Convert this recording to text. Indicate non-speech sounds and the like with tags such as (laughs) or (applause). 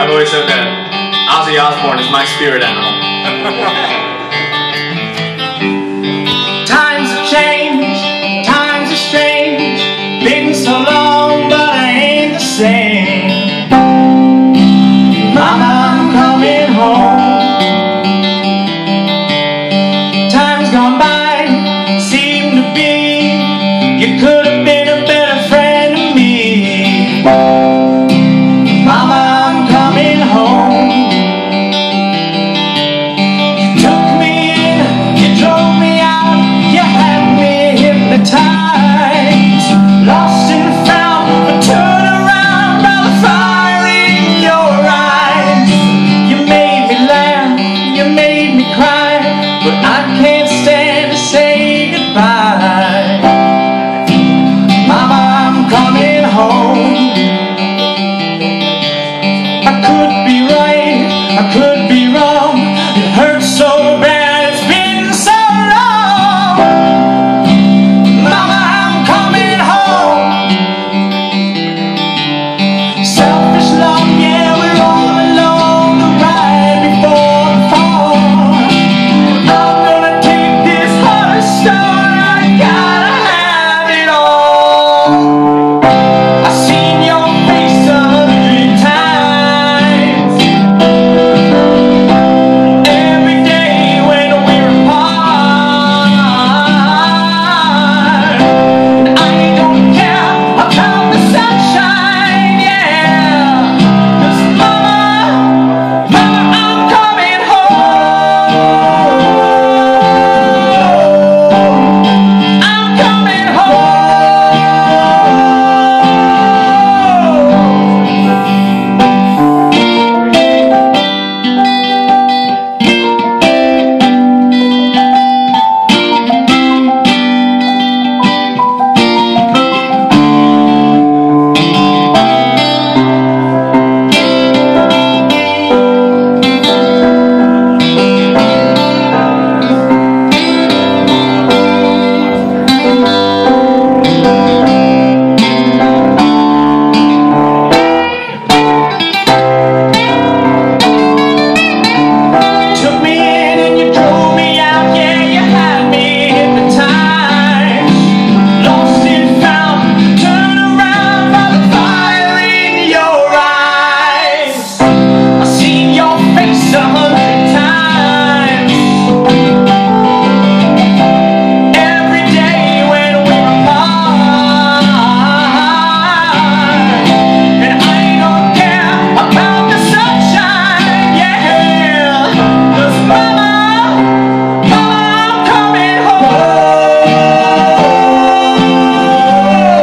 I've always said that Ozzy Osbourne is my spirit animal. (laughs)